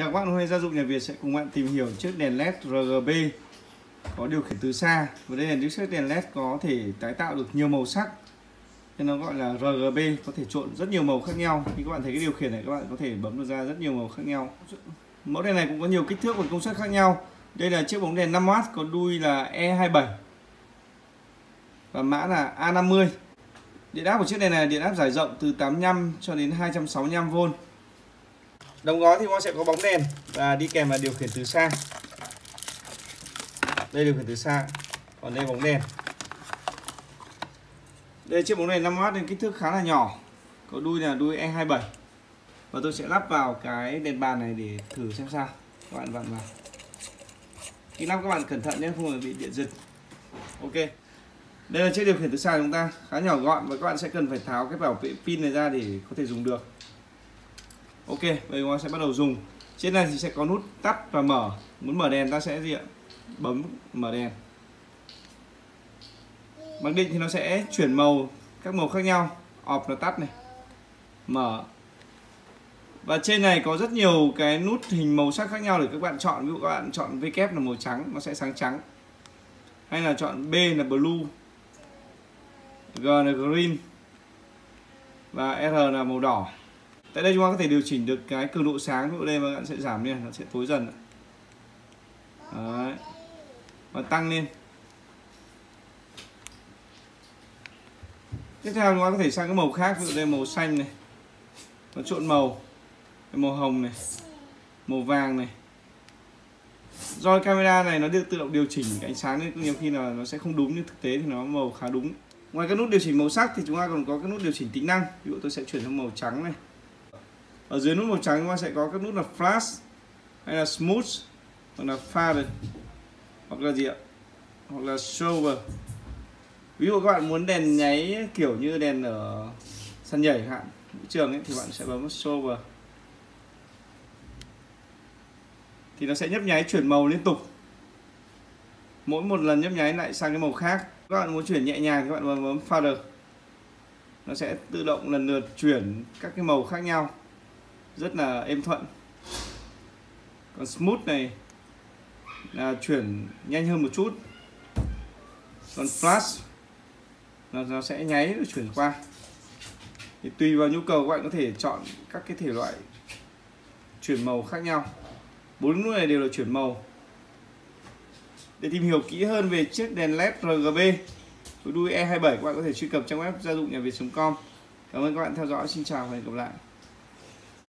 Chào các bạn, hôm nay gia dụng nhà Việt sẽ cùng bạn tìm hiểu chiếc đèn LED RGB có điều khiển từ xa. Và đây là những chiếc đèn LED có thể tái tạo được nhiều màu sắc. Nên nó gọi là RGB có thể trộn rất nhiều màu khác nhau. Như các bạn thấy cái điều khiển này các bạn có thể bấm được ra rất nhiều màu khác nhau. Mẫu đèn này cũng có nhiều kích thước và công suất khác nhau. Đây là chiếc bóng đèn 5W có đuôi là E27 và mã là A50 điện áp của chiếc đèn này điện áp giải rộng từ 85 cho đến 265V đóng gói thì nó sẽ có bóng đèn và đi kèm là điều khiển từ xa. Đây điều khiển từ xa. Còn đây bóng đèn. Đây chiếc bóng đèn 5W nên kích thước khá là nhỏ. Có đuôi là đuôi E27. Và tôi sẽ lắp vào cái đèn bàn này để thử xem sao. Các bạn vặn vào. Khi lắp các bạn cẩn thận nhé, không bị điện giật. Ok. Đây là chiếc điều khiển từ xa của chúng ta, khá nhỏ gọn và các bạn sẽ cần phải tháo cái bảo vệ pin này ra để có thể dùng được ok, bây giờ sẽ bắt đầu dùng. Trên này thì sẽ có nút tắt và mở. Muốn mở đèn ta sẽ gì ạ? Bấm mở đèn. Mặc định thì nó sẽ chuyển màu, các màu khác nhau. Off là tắt này. Mở. Và trên này có rất nhiều cái nút hình màu sắc khác nhau để các bạn chọn. Ví dụ các bạn chọn V kép là màu trắng, nó sẽ sáng trắng. Hay là chọn B là blue. G là green. Và R là màu đỏ tại đây chúng ta có thể điều chỉnh được cái cường độ sáng ví đây và bạn sẽ giảm lên nó sẽ tối dần Đấy. và tăng lên. Tiếp theo chúng ta có thể sang cái màu khác, ví dụ đây màu xanh này. Nó trộn màu. Màu hồng này. Màu vàng này. Do camera này nó được tự động điều chỉnh cái ánh sáng nên nhiều khi là nó sẽ không đúng, nhưng thực tế thì nó màu khá đúng. Ngoài các nút điều chỉnh màu sắc thì chúng ta còn có cái nút điều chỉnh tính năng. Ví dụ tôi sẽ chuyển sang màu trắng này ở dưới nút màu trắng chúng ta sẽ có các nút là flash hay là smooth, hoặc là fade, hoặc là gì ạ? Hoặc là shower ví dụ các bạn muốn đèn nháy kiểu như đèn ở sân nhảy hạn, vũ trường ấy, thì bạn sẽ bấm shower thì nó sẽ nhấp nháy chuyển màu liên tục. Mỗi một lần nhấp nháy lại sang cái màu khác. Các bạn muốn chuyển nhẹ nhàng các bạn bấm fader nó sẽ tự động lần lượt chuyển các cái màu khác nhau rất là êm thuận. Còn smooth này là chuyển nhanh hơn một chút. Còn flash là nó sẽ nháy rồi chuyển qua. Thì tùy vào nhu cầu các bạn có thể chọn các cái thể loại chuyển màu khác nhau. Bốn nút này đều là chuyển màu. Để tìm hiểu kỹ hơn về chiếc đèn led RGB số đuôi E27 các bạn có thể truy cập trang web gia dụng nhà Việt.com Cảm ơn các bạn theo dõi, xin chào và hẹn gặp lại.